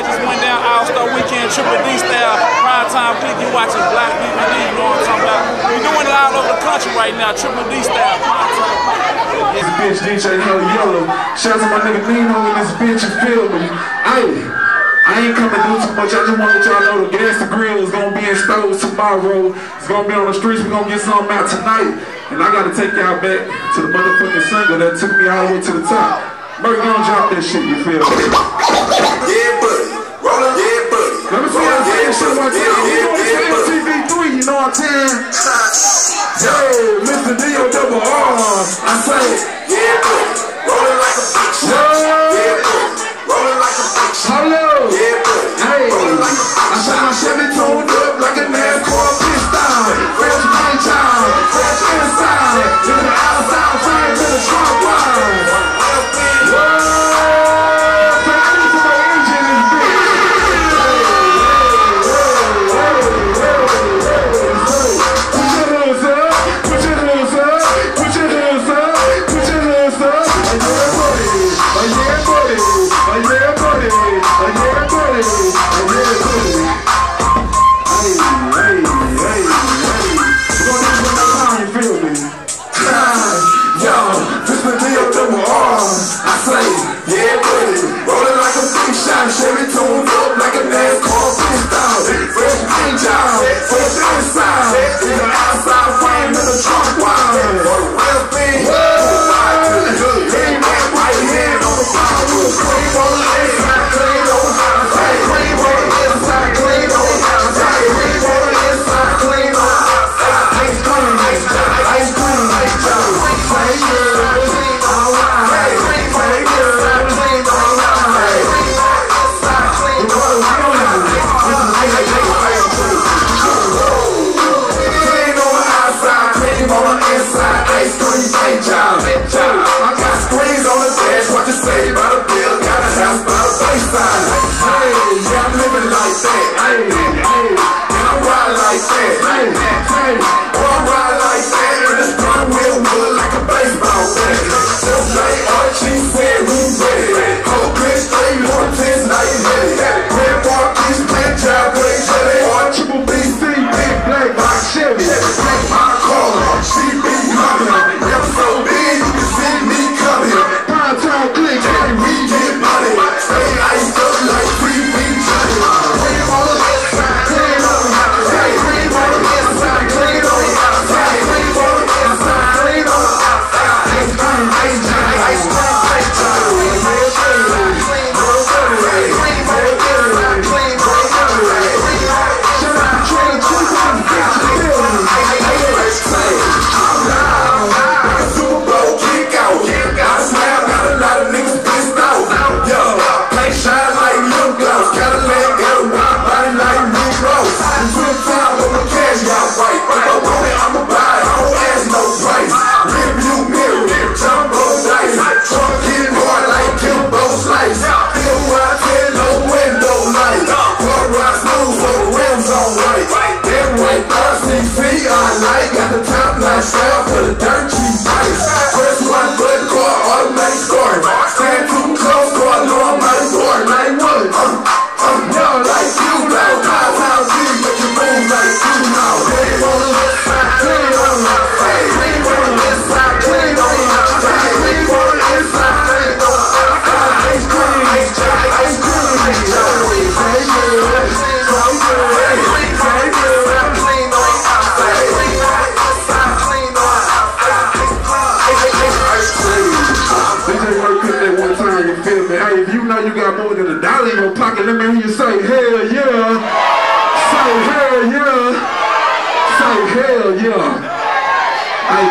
that just went down All Star Weekend, Triple D style, prime time click. You watching Block DVD, you know what I'm talking about? We doing it all over the country right now, Triple D style, prime time. This bitch DJ Hell Yellow. Shout out to my nigga Nino in this bitch, you feel me? Hey. I ain't coming to do too much. I just want y'all know the gas the grill is gonna be in stores tomorrow. It's gonna be on the streets. We're gonna get something out tonight. And I gotta take y'all back to the motherfucking single that took me all the way to the top. Murray, don't drop that shit, you feel me? Yeah, buddy. Rollin', yeah, buddy. Let me see that shit one time. You know Yeah, what TV3, you know what I'm saying? Yo, Mr. D.O. double R. I say, Yeah, buddy.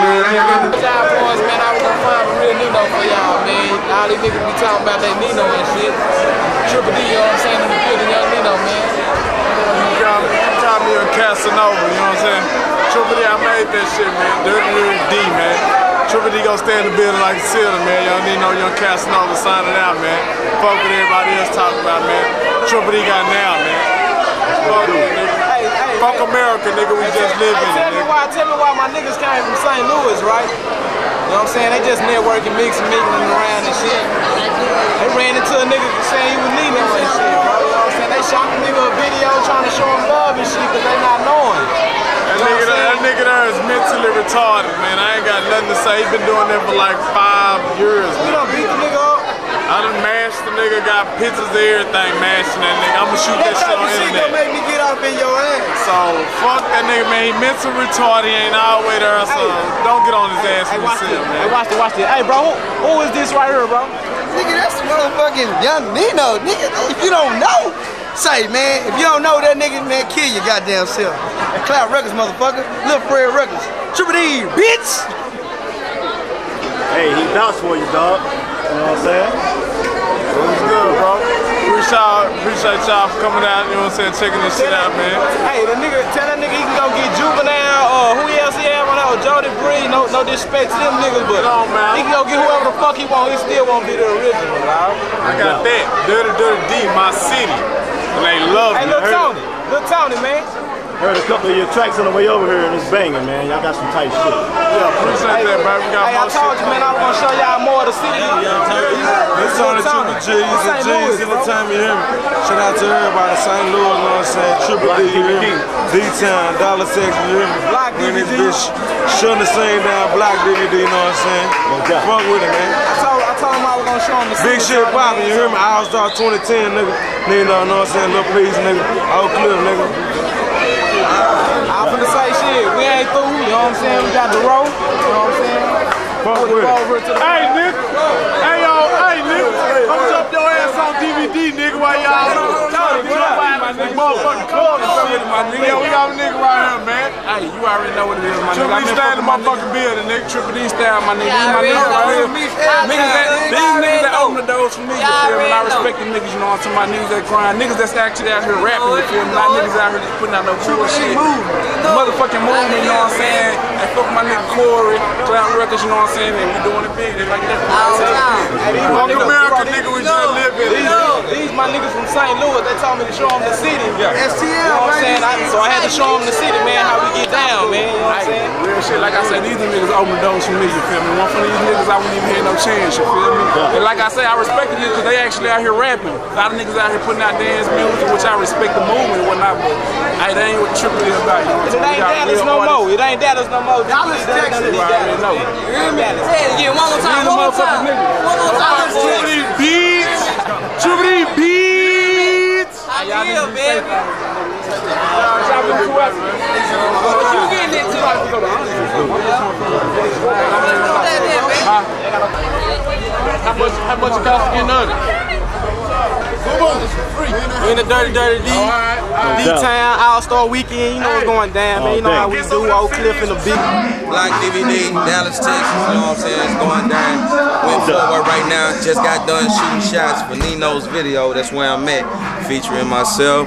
Man, I ain't got the Job boys, man, I was gonna find a real Nino for y'all, man. All these niggas be talking about that Nino and shit. Triple D, you know what I'm saying? In the building, young Nino, man. You me, you call me a Casanova, you know what I'm saying? Triple D, I made that shit, man. Dirty Little D, man. Triple D gonna stay in the building like a ceiling, man. Young Nino, young Casanova signing out, man. Fuck what everybody else talking about, man. Triple D got now, man. Fuck. Fuck America, nigga, we just live in tell. Me why, tell me why my niggas came from St. Louis, right? You know what I'm saying? They just networking, mixing, mingling around and shit. They ran into a nigga saying he was needing and shit. You know what I'm saying? They shot the nigga a video trying to show him love and shit, but they not knowing. That nigga, that, that nigga there is mentally retarded, man. I ain't got nothing to say. He been doing that for like five years. I done mashed the nigga, got pictures of everything mashing that nigga. I'ma shoot That that shit type on of shit internet. gonna make me get off in your ass. So fuck that nigga, man. He mentally retarded. He ain't all the way there. So Hey. don't get on his ass Hey, when you watch see this. him, Hey, man. watch this, watch this. Hey, bro, who, who is this right here, bro? Nigga, that's motherfucking young Nino. Nigga, if you don't know, say, man, if you don't know that nigga, man, kill your goddamn self. Cloud Records, motherfucker. Lil Fred Records. Triple D, bitch! Hey, he bounced for you, dog. You know what I'm saying? Appreciate y'all, for coming out, you know what I'm saying, checking this shit out, man. Hey, the nigga, tell that nigga he can go get juvenile or who else he have that, or Jody Bree. No, no disrespect to them niggas, but on, he can go get whoever the fuck he want. He still won't be the original, dog. I got that. Dirty, dirty D, my city. And they love Hey, me. Lil Tony, Lil Tony, man. Heard a couple of your tracks on the way over here and it's banging, man. Y'all got some tight shit. Yeah, appreciate that, bro. We got Hey, I told shit. you, man, I was gonna show y'all more of the city. It's on the Triple G's and G's anytime you hear me. Shout out to everybody, St. Louis, you know what I'm saying? Triple D, you hear me? D-Town, Dollar Sex, you hear me? Block Bring this bitch, shutting the same down, Block DVD, you know what I'm saying? doubt. Fuck with it, man. I told, I told him I was gonna show him the Big shit poppin', you hear me? All Star 2010, nigga. Nigga, you know what I'm saying? Little please, nigga. Oak Cliff, nigga. I'm finna say shit. We ain't through. You know what I'm saying? We got the row. You know what I'm saying? Fuck with it it. over to the Hey, nigga. 3D, nigga, why y'all. Yeah, we got a nigga right here, man. Hey, you already know what it is, my nigga. My fucking building, nigga. Triple D my nigga. These niggas that, open the doors for me, you feel me? I respect niggas, you know what I'm? Niggas that crying. Niggas that's actually out here rapping, you feel me? Not niggas out here just out no cool shit. Motherfucking movement, you know what I'm saying? And fuck my nigga Corey, Cloud Records, you know what I'm saying? And we doing it big. They like that. Fuck America, nigga. We just Louis, me to show them the city. Yeah. STL, You know what I'm saying? I, so I had to show them the city, man, how we get down, man. You know what I'm saying? Real shit, like I said, these niggas open doors for me, you feel me? One from these niggas, I wouldn't even hear no chance, you feel me? And like I say, I respect the niggas because they actually out here rapping. A lot of niggas out here putting out dance music, which I respect the movement and whatnot, but hey, that ain't what the triple is about, you know what It I'm saying? ain't We got Dallas no artists. more. It ain't Dallas no more. Dallas, ain't Texas. Dallas, I already know. You hear me? Say it again, one more time, These one more time. niggas. One more time, Triple boy. D beats! Triple D beats! I feel, baby. Y'all been too happy. What you getting into? That there, baby. How much, how much it cost to get nutted? We in the dirty, dirty D. D-Town, All-Star Weekend, you know what's going down, man. You know how we do, Oak Cliff in the big. Block DVD, Dallas, Texas, you know what I'm saying? It's going down. Went forward right now. Just got done shooting shots for Nino's video. That's where I'm at. Featuring myself,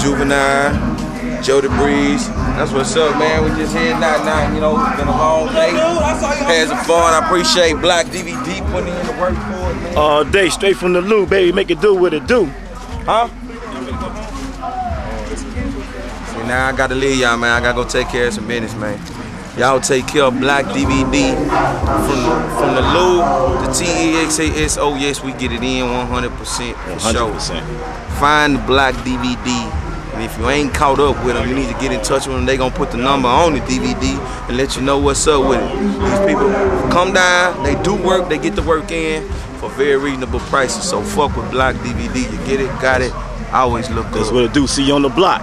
Juvenile, Jody Breeze. That's what's up, man. We just heading out now. You know, it's been a long day. Had some fun. I appreciate Block DVD putting in the work for it, man. All day, straight from the loo, baby. Make it do what it do. Huh? See, now I gotta leave y'all, man. I gotta go take care of some business, man. Y'all take care of Block DVD from from the low, the T E X A S O. Yes, we get it in 100% for sure. 100%. Find the Block DVD, and if you ain't caught up with them, you need to get in touch with them. They gonna put the number on the DVD and let you know what's up with it. These people come down, they do work, they get the work in for very reasonable prices. So fuck with Block DVD. You get it, got it. I always look good. That's what it do. See you on the block.